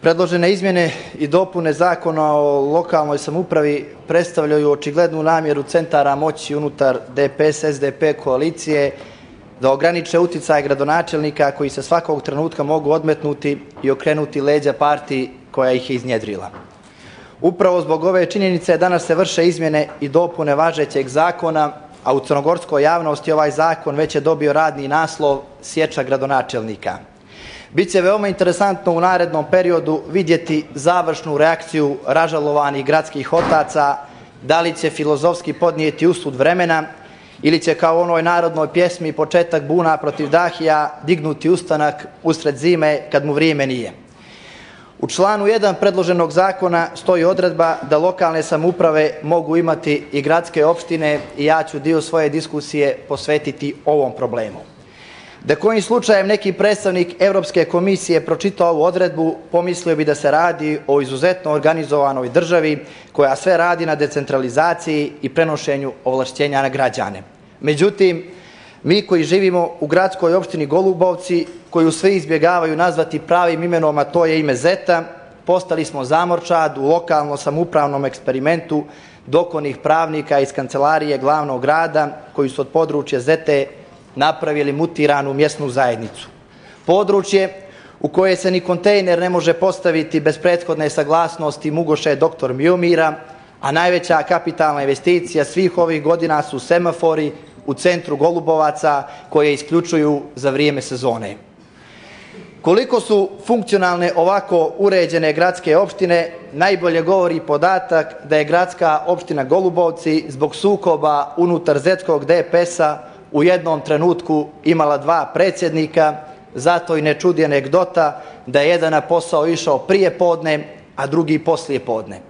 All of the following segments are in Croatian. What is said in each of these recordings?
Predložene izmjene i dopune Zakona o lokalnoj samoupravi predstavljaju očiglednu namjeru centara moći unutar DPS SDP koalicije da ograniče utjecaj gradonačelnika koji se svakog trenutka mogu odmetnuti i okrenuti leđa partiji koja ih je iznjedrila. Upravo zbog ove činjenice danas se vrše izmjene i dopune važećeg zakona, a u crnogorskoj javnosti ovaj zakon već je dobio radni naslov sječa gradonačelnika. Biće veoma interesantno u narednom periodu vidjeti završnu reakciju ražalovanih gradskih otaca, da li će filozofski podnijeti usud vremena ili će kao u onoj narodnoj pjesmi početak buna protiv Dahija dignuti ustanak usred zime kad mu vrijeme nije. U članu 1 predloženog zakona stoji odredba da lokalne samouprave mogu imati i gradske opštine i ja ću dio svoje diskusije posvetiti ovom problemu. Da kojim slučajem neki predstavnik Europske komisije pročitao ovu odredbu, pomislio bi da se radi o izuzetno organizovanoj državi koja sve radi na decentralizaciji i prenošenju ovlašćenja na građane. Međutim, mi koji živimo u gradskoj opštini Golubovci, koju sve izbjegavaju nazvati pravim imenom, a to je ime Zeta, postali smo zamorčad u lokalno samupravnom eksperimentu dokonih pravnika iz kancelarije glavnog grada koji su od područja Zete napravili mutiranu mjesnu zajednicu. Područje u koje se ni kontejner ne može postaviti bez prethodne saglasnosti Mugoše doktor Miomira, a najveća kapitalna investicija svih ovih godina su semafori u centru Golubovaca koje isključuju za vrijeme sezone. Koliko su funkcionalne ovako uređene gradske opštine, najbolje govori podatak da je gradska opština Golubovci zbog sukoba unutar Zetskog DPS-a u jednom trenutku imala dva predsjednika, zato i ne čudi anegdota da je jedan na posao išao prije podne, a drugi poslije podne.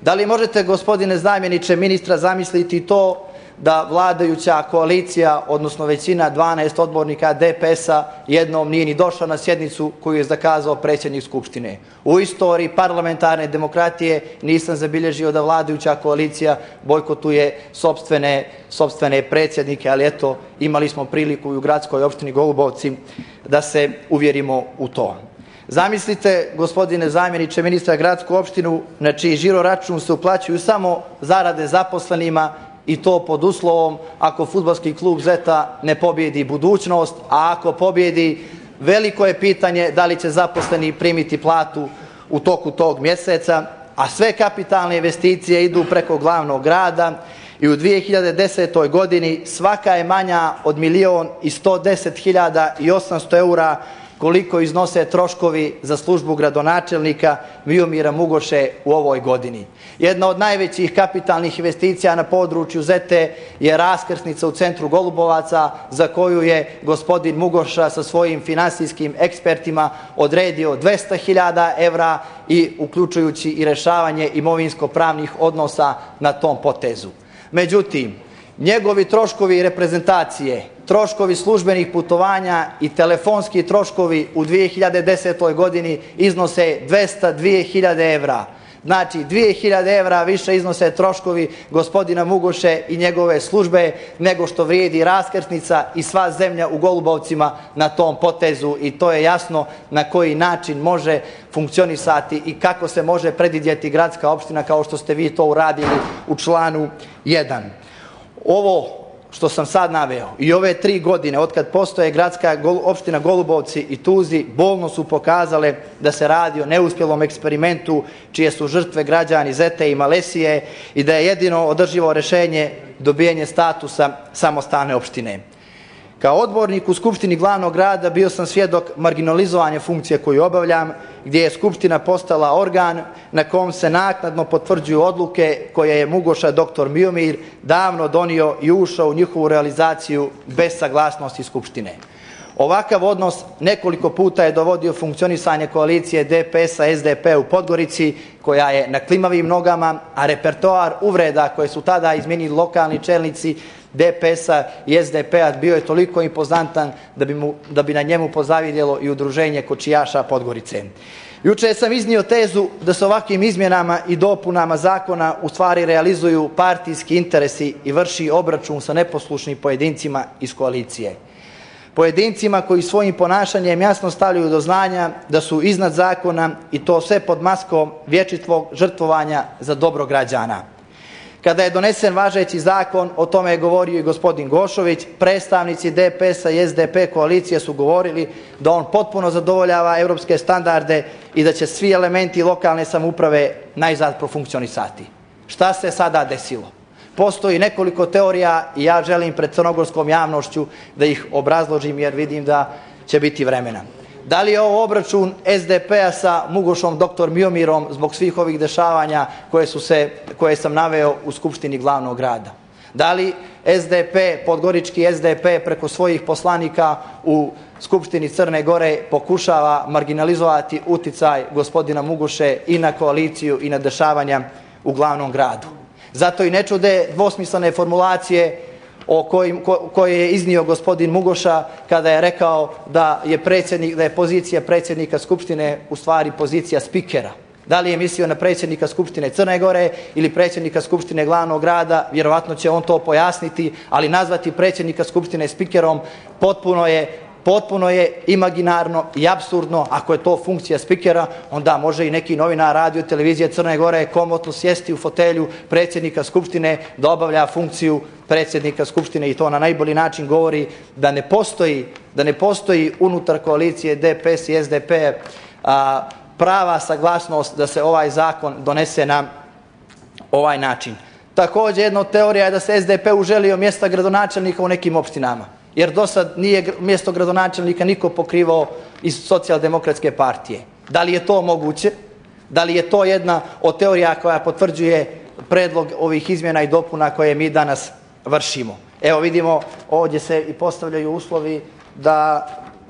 Da li možete, gospodine zamjeniče ministra, zamisliti to da vladajuća koalicija, odnosno većina 12 odbornika DPS-a jednom nije ni došla na sjednicu koju je zakazao predsjednik Skupštine. U istoriji parlamentarne demokratije nisam zabilježio da vladajuća koalicija bojkotuje sobstvene, sobstvene predsjednike, ali eto, imali smo priliku i u gradskoj opštini Golubovci da se uvjerimo u to. Zamislite, gospodine zamjeniče ministra, gradsku opštinu na čiji žiro račun se uplaćuju samo zarade zaposlenima i to pod uslovom ako futbalski klub Zeta ne pobjedi budućnost, a ako pobjedi veliko je pitanje da li će zaposleni primiti platu u toku tog mjeseca, a sve kapitalne investicije idu preko glavnog grada i u 2010. godini svaka je manja od milion i 110 hiljada i 800 eura koliko iznose troškovi za službu gradonačelnika Miomira Mugoše u ovoj godini. Jedna od najvećih kapitalnih investicija na području Zete je raskrsnica u centru Golubovaca za koju je gospodin Mugoša sa svojim finansijskim ekspertima odredio 200.000 evra i uključujući i rešavanje imovinsko-pravnih odnosa na tom potezu. Međutim, njegovi troškovi reprezentacije, troškovi službenih putovanja i telefonski troškovi u 2010. godini iznose 202.000 evra. Znači, 2000 evra više iznose troškovi gospodina Mugoše i njegove službe nego što vrijedi raskrsnica i sva zemlja u Golubovcima na tom potezu i to je jasno na koji način može funkcionisati i kako se može predidjeti gradska opština kao što ste vi to uradili u članu 1. Ovo što sam sad naveo i ove tri godine od kad postoje gradska opština Golubovci i Tuzi bolno su pokazale da se radi o neuspjelom eksperimentu čije su žrtve građani Zete i Malesije i da je jedino održivo rešenje dobijanje statusa samostane opštine. Kao odbornik u Skupštini glavnog grada bio sam svjedok marginalizovanja funkcije koju obavljam, gdje je Skupština postala organ na kom se naknadno potvrđuju odluke koje je Mugoša dr. Miomir davno donio i ušao u njihovu realizaciju bez saglasnosti Skupštine. Ovakav odnos nekoliko puta je dovodio funkcionisanje koalicije DPS-a SDP u Podgorici, koja je na klimavim nogama, a repertoar uvreda koje su tada izmenili lokalni čelnici DPS-a i SDP-a bio je toliko impozantan da bi, mu, da bi na njemu pozavidjelo i udruženje kočijaša Podgorice. Juče sam iznio tezu da se ovakvim izmjenama i dopunama zakona u stvari realizuju partijski interesi i vrši obračun sa neposlušnim pojedincima iz koalicije. Pojedincima koji svojim ponašanjem jasno stavljaju do znanja da su iznad zakona i to sve pod maskom vječitvog žrtvovanja za dobro građana. Kada je donesen važeći zakon, o tome je govorio i gospodin Gošović, predstavnici DPS-a i SDP koalicije su govorili da on potpuno zadovoljava europske standarde i da će svi elementi lokalne samouprave najzad profunkcionisati. Šta se sada desilo? Postoji nekoliko teorija i ja želim pred crnogorskom javnošću da ih obrazložim jer vidim da će biti vremena. Da li je ovo obračun SDP-a sa Mugošom doktor Miomirom zbog svih ovih dešavanja koje, su se, koje sam naveo u Skupštini glavnog grada? Da li SDP, podgorički SDP preko svojih poslanika u Skupštini Crne Gore pokušava marginalizovati uticaj gospodina Mugoše i na koaliciju i na dešavanja u glavnom gradu? Zato i ne čude dvosmislene formulacije o kojim, ko, koje je iznio gospodin Mugoša kada je rekao da je, predsjednik, da je pozicija predsjednika Skupštine u stvari pozicija spikera. Da li je mislio na predsjednika Skupštine Crne Gore ili predsjednika Skupštine glavnog grada, vjerovatno će on to pojasniti, ali nazvati predsjednika Skupštine spikerom potpuno je potpuno je imaginarno i absurdno. Ako je to funkcija spikera, onda može i neki novinar radio televizije Crne Gore komotno sjesti u fotelju predsjednika Skupštine da obavlja funkciju predsjednika Skupštine i to na najbolji način govori da ne postoji, da ne postoji unutar koalicije DPS i SDP a, prava saglasnost da se ovaj zakon donese na ovaj način. Također jedna od teorija je da se SDP uželio mjesta gradonačelnika u nekim opštinama jer do sad nije mjesto gradonačelnika niko pokrivao iz socijaldemokratske partije. Da li je to moguće? Da li je to jedna od teorija koja potvrđuje predlog ovih izmjena i dopuna koje mi danas vršimo? Evo vidimo, ovdje se i postavljaju uslovi da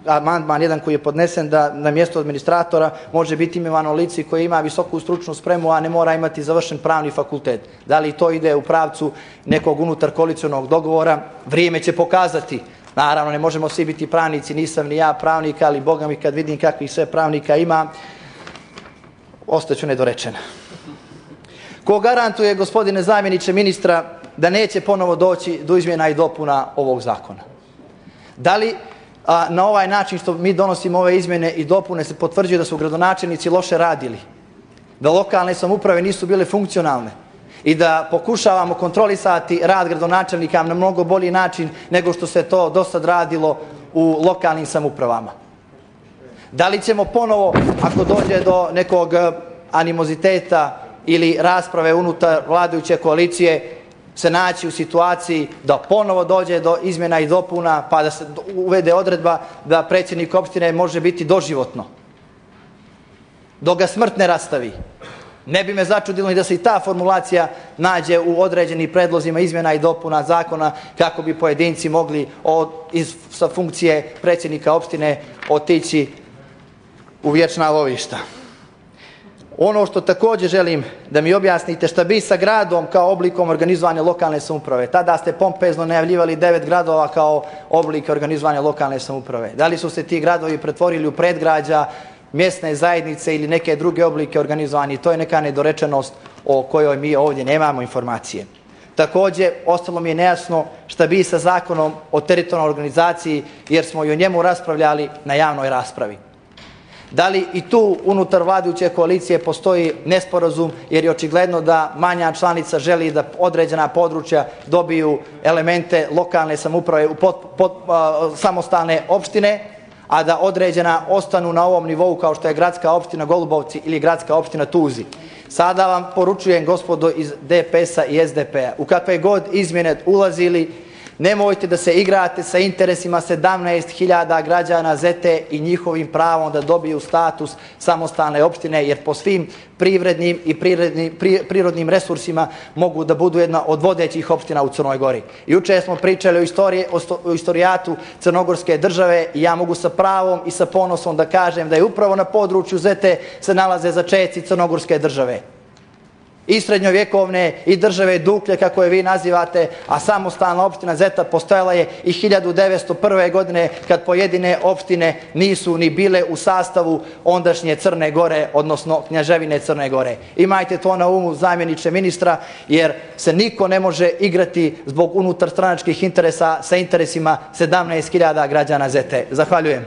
amandman jedan koji je podnesen da na mjesto administratora može biti imenovan lice koji ima visoku stručnu spremu, a ne mora imati završen pravni fakultet. Da li to ide u pravcu nekog unutar koalicionog dogovora, vrijeme će pokazati. Naravno, ne možemo svi biti pravnici, nisam ni ja pravnik, ali Boga mi kad vidim kakvih sve pravnika ima, ostaću nedorečena. Ko garantuje, gospodine zamjeniče ministra, da neće ponovo doći do izmjena i dopuna ovog zakona? Da li a, na ovaj način što mi donosimo ove izmjene i dopune se potvrđuje da su gradonačelnici loše radili, da lokalne samuprave nisu bile funkcionalne i da pokušavamo kontrolisati rad gradonačelnika na mnogo bolji način nego što se to do sad radilo u lokalnim samupravama. Da li ćemo ponovo, ako dođe do nekog animoziteta ili rasprave unutar vladajuće koalicije, se naći u situaciji da ponovo dođe do izmjena i dopuna, pa da se uvede odredba da predsjednik opštine može biti doživotno. Dok ga smrt ne rastavi. Ne bi me začudilo ni da se i ta formulacija nađe u određenim predlozima izmjena i dopuna zakona kako bi pojedinci mogli od, iz, sa funkcije predsjednika opštine otići u vječna lovišta. Ono što također želim da mi objasnite šta bi sa gradom kao oblikom organizovanja lokalne samouprave. Tada ste pompezno najavljivali devet gradova kao oblike organizovanja lokalne samouprave. Da li su se ti gradovi pretvorili u predgrađa, mjesne zajednice ili neke druge oblike organizovanja? To je neka nedorečenost o kojoj mi ovdje nemamo informacije. Također, ostalo mi je nejasno šta bi sa zakonom o teritorijalnoj organizaciji, jer smo i o njemu raspravljali na javnoj raspravi. Da li i tu unutar vladajuće koalicije postoji nesporazum jer je očigledno da manja članica želi da određena područja dobiju elemente lokalne samuprave u pot, pot, samostalne opštine, a da određena ostanu na ovom nivou kao što je gradska opština Golubovci ili gradska opština Tuzi. Sada vam poručujem gospodo iz DPS-a i SDP-a u kakve god izmjene ulazili Nemojte da se igrate sa interesima 17.000 građana Zete i njihovim pravom da dobiju status samostalne opštine, jer po svim privrednim i prirodnim, resursima mogu da budu jedna od vodećih opština u Crnoj Gori. Juče smo pričali o, istorije, o, sto, o istorijatu Crnogorske države i ja mogu sa pravom i sa ponosom da kažem da je upravo na području Zete se nalaze začeci Crnogorske države. I srednjovjekovne i države Duklje kako je vi nazivate, a samostalna opština Zeta postojala je i 1901. godine kad pojedine opštine nisu ni bile u sastavu ondašnje Crne Gore, odnosno knjaževine Crne Gore. Imajte to na umu zamjeniče ministra jer se niko ne može igrati zbog unutar stranačkih interesa sa interesima 17.000 građana Zete. Zahvaljujem.